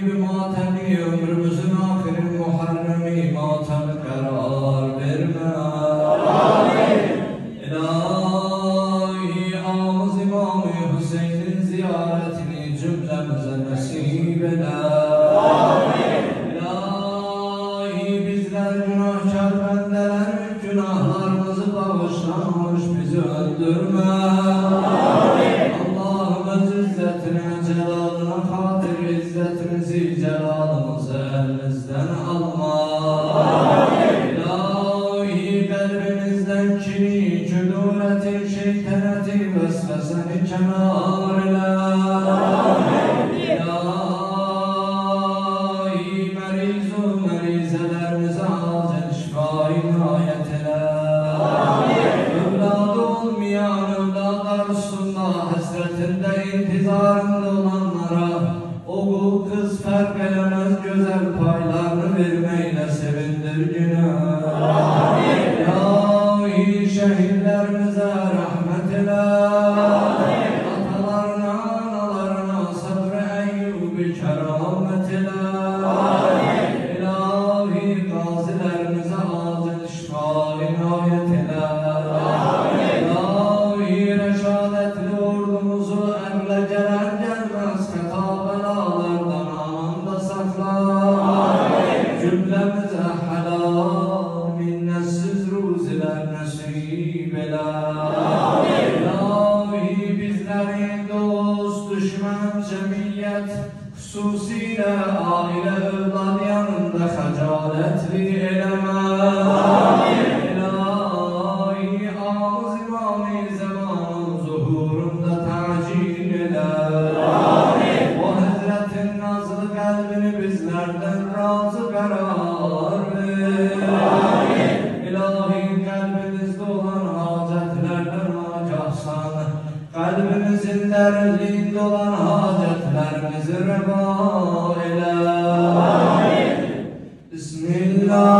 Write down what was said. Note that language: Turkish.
به ماتمی عمرمزن آخرین محرمی ماتم قرار برمد الهی آموز امام حسین زیارتنی جملمزن نصیب الهی bizler günahkar bendeler günahlarımızı bağışlamış bizi öldürme elimizden alma. İlahi kalbimizden kini, cüdureti, şeytaneti, vesveseni kenar oğul kız fark elemez güzel paylarını vermeyle sevindir günü. İlahi şehitlerimize rahmet ile. Atalarına, analarına sabrı eyyubi keramet Helal minnetsiz ruziler nasip eyle. İlahi bizleri dost düşman cemiyet hususiyle aile evlad yanında hacaletli eyleme. Bizlerden razı karar ver. İlahi kalbimizde olan hacetlerden agahsan, kalbimizin derinliğinde olan hacetlerimizi reva eyle. Bismillah.